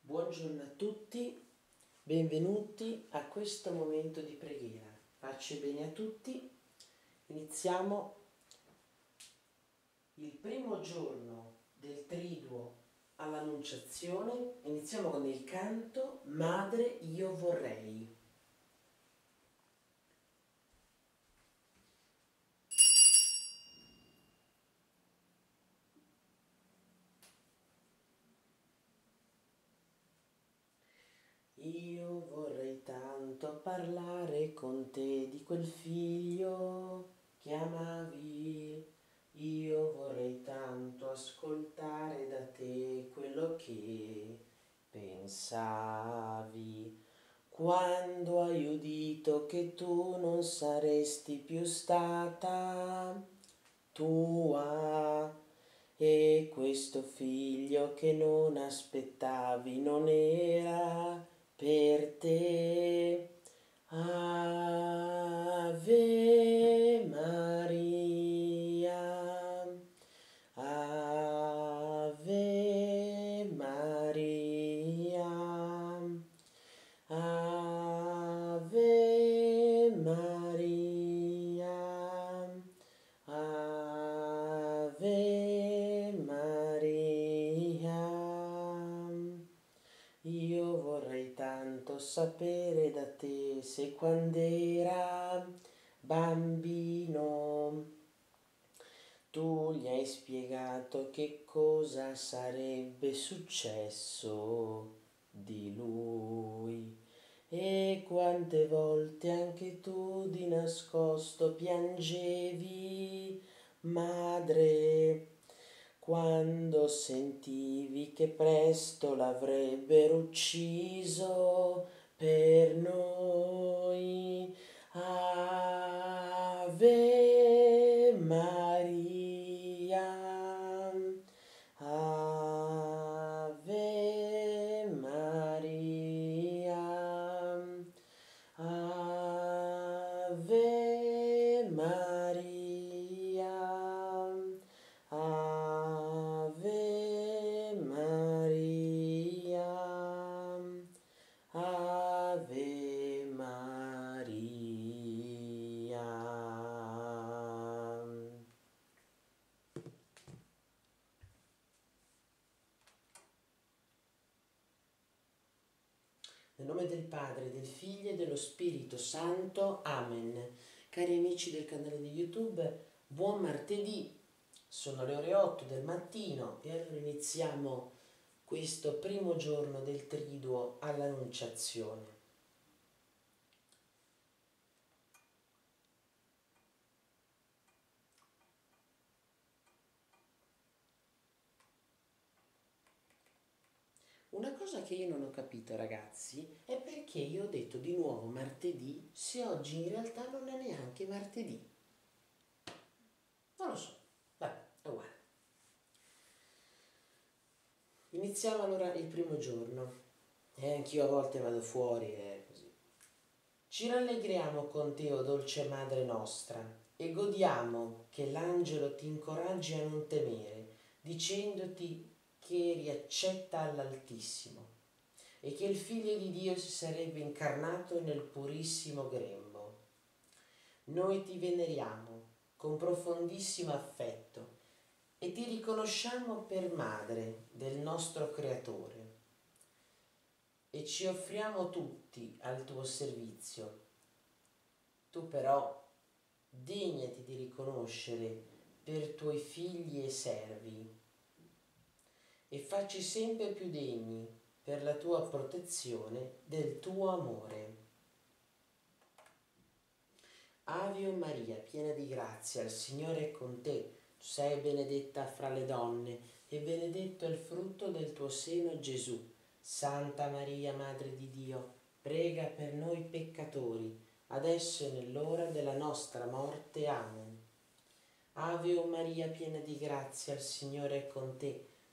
Buongiorno a tutti, benvenuti a questo momento di preghiera. Pace bene a tutti. Iniziamo il primo giorno del triduo all'annunciazione. Iniziamo con il canto Madre io vorrei. Io vorrei tanto parlare con te di quel figlio che amavi. Io vorrei tanto ascoltare da te quello che pensavi. Quando hai udito che tu non saresti più stata tua e questo figlio che non aspettavi non era per te. Ave tanto sapere da te se quando era bambino tu gli hai spiegato che cosa sarebbe successo di lui. E quante volte anche tu di nascosto piangevi, madre, quando sentivi che presto l'avrebbero ucciso per noi. Ave Maria, Nel nome del Padre, del Figlio e dello Spirito Santo. Amen. Cari amici del canale di YouTube, buon martedì. Sono le ore 8 del mattino e allora iniziamo questo primo giorno del triduo all'Annunciazione. Una cosa che io non ho capito, ragazzi, è perché io ho detto di nuovo martedì se oggi in realtà non è neanche martedì. Non lo so, vabbè, è uguale. Iniziamo allora il primo giorno. E anch'io a volte vado fuori e così. Ci rallegriamo con te, o dolce Madre nostra, e godiamo che l'angelo ti incoraggi a non temere, dicendoti che eri accetta all'Altissimo e che il Figlio di Dio si sarebbe incarnato nel purissimo grembo. Noi ti veneriamo con profondissimo affetto e ti riconosciamo per madre del nostro Creatore e ci offriamo tutti al tuo servizio. Tu però degnati di riconoscere per tuoi figli e servi e facci sempre più degni per la tua protezione del tuo amore. Ave Maria, piena di grazia, il Signore è con te. Tu sei benedetta fra le donne e benedetto è il frutto del tuo seno, Gesù. Santa Maria, Madre di Dio, prega per noi peccatori, adesso e nell'ora della nostra morte. Amen. Ave Maria, piena di grazia, il Signore è con te.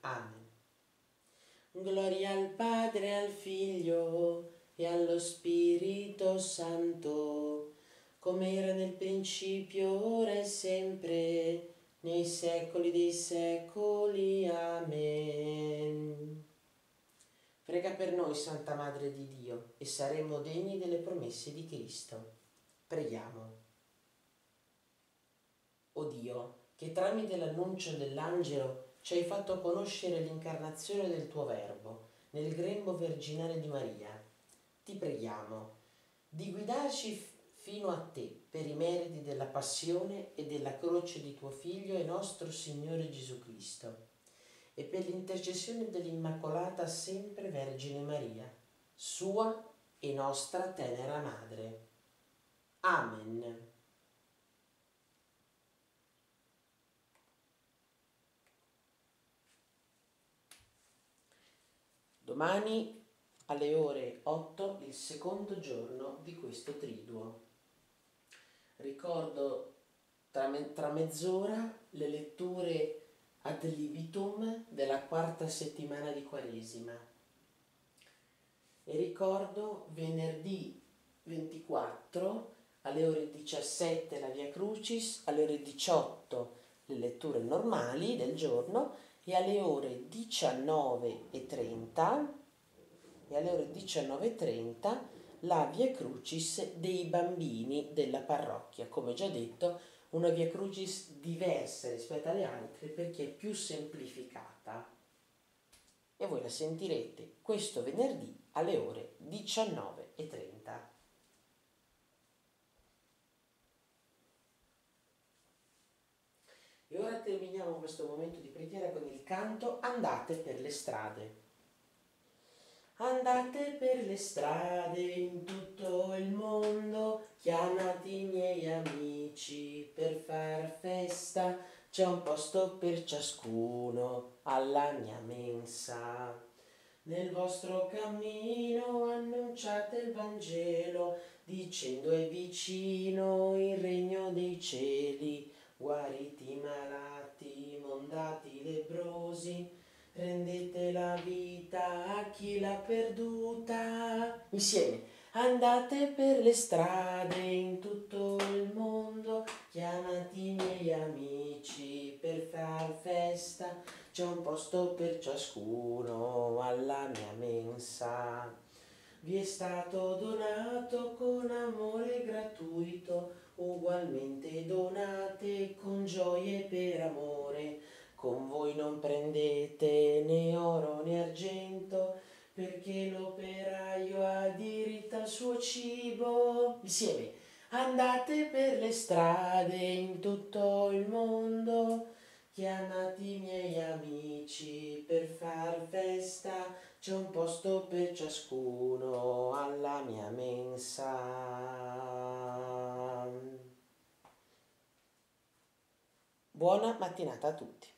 Amen. Gloria al Padre, al Figlio e allo Spirito Santo, come era nel principio, ora e sempre, nei secoli dei secoli. Amen. Prega per noi, Santa Madre di Dio, e saremo degni delle promesse di Cristo. Preghiamo. O Dio, che tramite l'annuncio dell'angelo ci hai fatto conoscere l'incarnazione del tuo Verbo nel grembo virginale di Maria, ti preghiamo di guidarci fino a te per i meriti della passione e della croce di tuo Figlio e nostro Signore Gesù Cristo e per l'intercessione dell'Immacolata sempre Vergine Maria, sua e nostra tenera Madre. Amen. Domani alle ore 8 il secondo giorno di questo triduo. Ricordo tra, me- tra mezz'ora le letture ad libitum della quarta settimana di Quaresima e ricordo venerdì 24 alle ore 17 la Via Crucis, alle ore 18 le letture normali del giorno e alle ore 19.30 e alle ore 19.30 la Via Crucis dei bambini della parrocchia. Come già detto, una Via Crucis diversa rispetto alle altre perché è più semplificata. E voi la sentirete questo venerdì alle ore 19.30. E ora terminiamo questo momento di preghiera con il canto Andate per le strade. Andate per le strade in tutto il mondo, chiamati i miei amici per far festa, c'è un posto per ciascuno alla mia mensa. Nel vostro cammino annunciate il Vangelo, dicendo è vicino il regno dei cieli guariti malati, mondati lebrosi, rendete la vita a chi l'ha perduta. Insieme, andate per le strade in tutto il mondo, chiamati i miei amici per far festa, c'è un posto per ciascuno alla mia mensa. Vi è stato donato con amore gratuito ugualmente donate gioie per amore. Con voi non prendete né oro né argento, perché l'operaio ha diritto al suo cibo. Insieme, andate per le strade in tutto il mondo, chiamati i miei amici per far festa, c'è un posto per ciascuno alla mia mensa. Buona mattinata a tutti.